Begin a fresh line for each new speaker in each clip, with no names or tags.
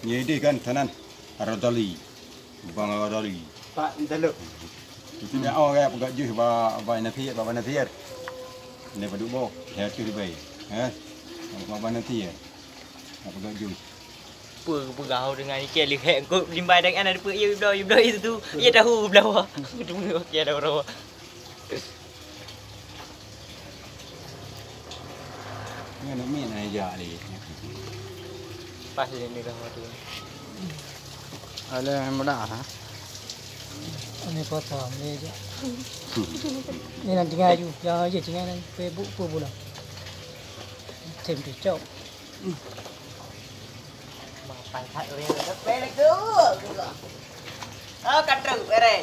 Ni dia kan tanan. Aradali. Bang Aradali.
Pak Daluk.
Itu dia awak ya pegat juh ba ba nanti ba ba nanti ya. Ni pada bo. Ya tu di bayi. Ha. Ba ba nanti ya. Apa pegat juh.
Pur pegau dengan ikan lihat kau limbai dengan ada pur ia belau ia belau itu tu. Ia tahu belau. Tunggu ia dah belau.
Ni nak min aja ni.
Pas ini dah tu.
Ada yang muda ha.
Ini foto ni je. Ni nanti ngaju, jangan aja tinggal nanti Facebook pun bulan. Tempe cok.
Mà phải thật lên nó bé là cứ. Ờ cắt trừ về đây.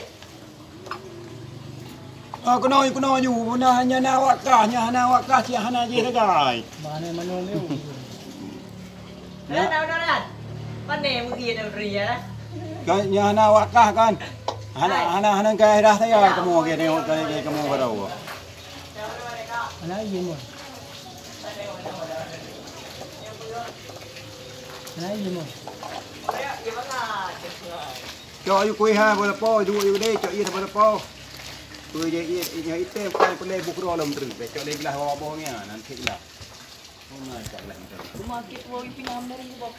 Ah, kena kena ju. Mana hanya nak wakah, nya hana wakah sia hana je gai.
Mana mana ni.
Đâu
đâu đâu đâu. Con này một kia đâu rìa đó.
Kan nya hana wakah kan. Hana hana hana gai dah saya kamu ke ni ke kamu berau.
Mana ini mo. Mana ini mo.
Vậy vẫn là
Cho yu kuih ha bola po du yu de cho yu bola po. Tu je ye nya ite kan pele buk ro lam terus. Cho le belah wa bo nya nanti lah. Oh na tak lah ntar. Kumakit
mo yung pinamong mo.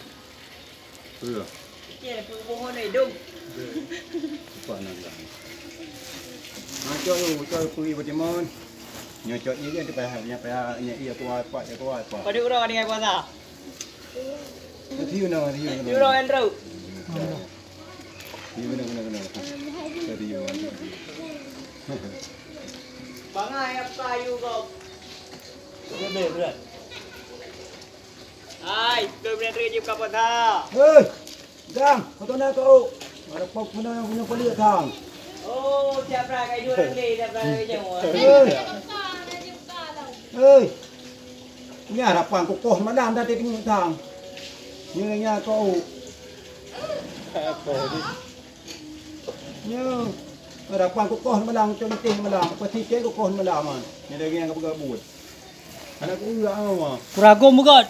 Tu.
Kaya mo na idong.
Apa nak lah. Ha cho cho kuih bagaimana? Nya cho yu dia pa nya pa nya iya tua pa ya tua pa. Pada
orang dengan kuasa.
Thiu na thiu na. Euro and
row.
Thiu na na na. Thiu.
Bangay ap tayo ko.
Dia
Hai, tu punya tengah je bukan
Hei, Gang, kau tak nak kau. Ada kau punya yang punya pelik, Gang.
Oh, tiap perang lah, kaya dua orang tiap perang kaya jemur. Hei,
Hei, ini harapan kau kau sama dah, tadi tengok, Gang. Ini yang kau.
Apa ni
Ya, harapan kau kau sama dah, contoh sama dah. Apa sikit kau kau sama dah, ni lagi yang kau pegang buat. Anak kau juga, ah, Gang.
Kuragum, Gang.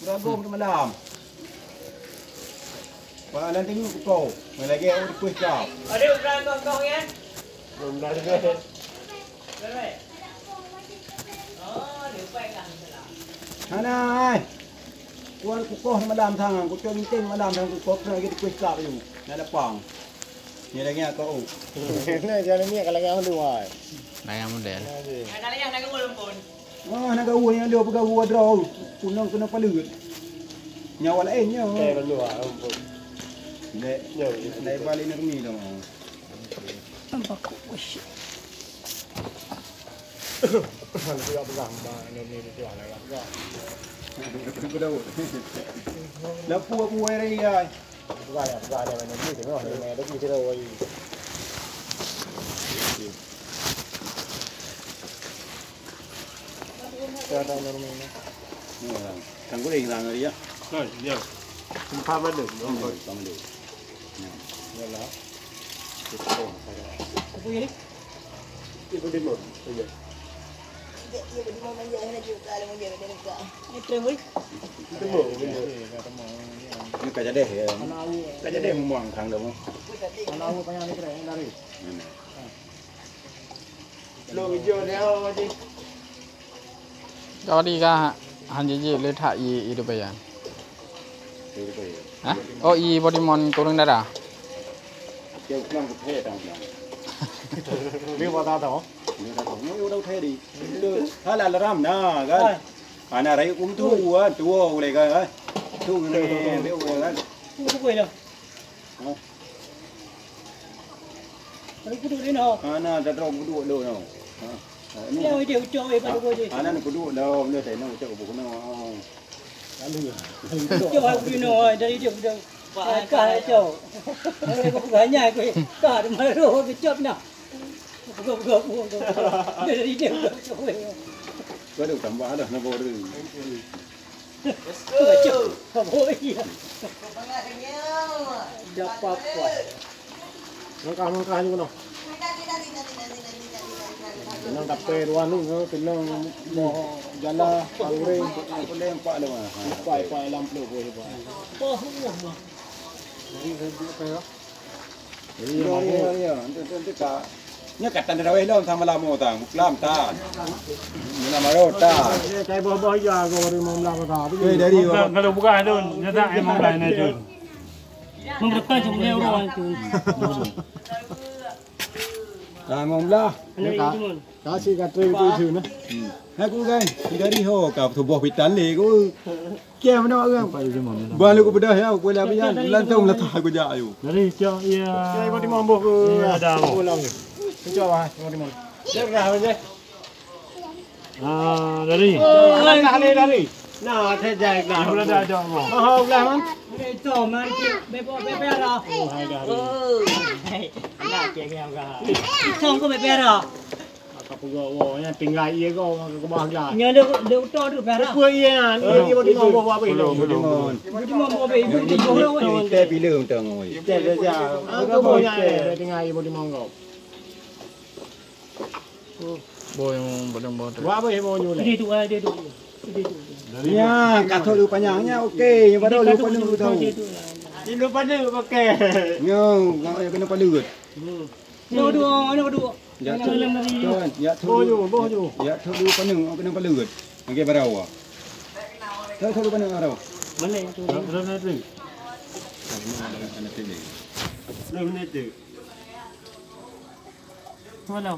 Beragam ke malam. Malam nanti ni kau. Main lagi aku request kuih kau.
Ada beragam kau kau ya?
Belum dah juga.
Oh, ada baik kan malam.
Mana? Kau kukuh malam tangan. Kau cuma minta malam tangan kukuh. Kau lagi di kuih kau tu. Nak lepang. Ni lagi aku.
Ni jalan ni kalau yang dua.
Nah yang model.
Kalau yang nak kau lempun.
Wah, nak ah, kau yang dia pegawai draw. Kunang kena palut. Nyawa lain nya. Kayak
lu ai. Ampun.
Nek Yo. nek balik nak ni dah.
Nampak ku. Ush. Kalau
dia pegang bah ni ni tu ala ya.
Aku dah. Lapu aku ai ai.
Pegang ya, pegang dia ni ni tengok ni ni dia kira oi. Ada normal
ni. Ni orang. Kang goreng lang dia.
Nah, dia. Tempat mana? Oh,
sama dia.
Yalah.
Apa ini?
Itu di mana? Ya.
Ini
trevor. Itu
mau, kata mau.
Ni kaja deh.
Kaja deh
muang thang dah.
Anak
aku ni kira dari.
Ni.
Lu hijau dia
apa ni?
Cho đi ra hắn gì gì lên thả y y được bây giờ.
Đi đi. Hả?
Ô y body mon cô đừng đã à?
Kêu năng của thế đang làm.
Biết bao ta đó?
Ni dah tahu. Ni udah thế đi. Hala laram na kan. Ana rai kum tu ah tu boleh kan. Tu ni dia kan.
Không có quên đâu. Tapi kudu ni no.
Ana dah tahu kudu do no. Ni Leo
dia ucap eh pada gua je. Ana
ni kudu do ni tak nak cakap bukan no.
Ucap aku no
dari dia udah.
Pak kah ucap.
Aku banyak aku. Kah ada malu ucap nak. Buka buka buka. Dari dia udah ucap.
Có được tầm bá được nó vô được.
Let's
Ucap. go.
Apa iya.
Bangay kanyo.
dapat kuat.
Langkah langkah juga noh. Nang dapat dua nu no, tenang mo jala pangre
Aku lempak dah mah. pai
pai lampu boleh pai.
Oh, Allah.
Jadi Iya, iya,
iya. Itu itu tak. Nya katan dah weh lom sama lamo tang, lam ta. Ni nama rota.
Kai bawah ya go ri mom la ka. Eh dari.
Kalau
buka itu, nyata emang lain itu.
Mengdepan cuma orang tu.
Ta mom
la. Anak itu mon. Kasih ka tre tu tu na.
Ha ku kan. Dari ho ka tu boh pitan le ku. Ke mana orang?
Buat lu ku
bedah ya, ku la bian. Lantong la ta ku ja ayu.
Dari cak ya.
Kai bawah di mom boh ku. Iya, ada apa? Ulang. Cuba wah, bawah di mom.
Dia rah je.
Ah, dari.
Langkah le dari.
Nah, thế dài là Sudah ada ada
apa?
Mà hộp là man.
Itu mari bepo bepera.
Hai dah.
Anak kia yang kah.
Xong có bepera.
apa gua gua ya tinggal ia gua ke bawah nya
dia lah. dia utah tu perah apa
ia dia bodi mau gua apa bodi mau bodi
mau
apa bodi mau gua ni dia bila
untung oi
dia dia mau dia tinggal ia bodi mau gua
Boy yang badang bawah
yang. Dia
tu, dia tu. Dia tu.
Ya, kata lu panjangnya, okey. Yang baru lu panjang lu tahu.
Ini
lu panjang, okey.
Ya, kena panjang.
Ya, dua, ada dua. อย่าทุบ
อย่าทุบอยู่บ่อยู่อย่าทุบดูปลาหนึ่งปลาหนึ่งปลาเหลือดมันเก็บปลาเราอ่ะเฮ้ยทุบดูปลาหนึ่งเรา
ไม่เลยทุบเริ่มในต
ึก
เริ่มในตึก
เริ่มในตึกเท
่าไหร่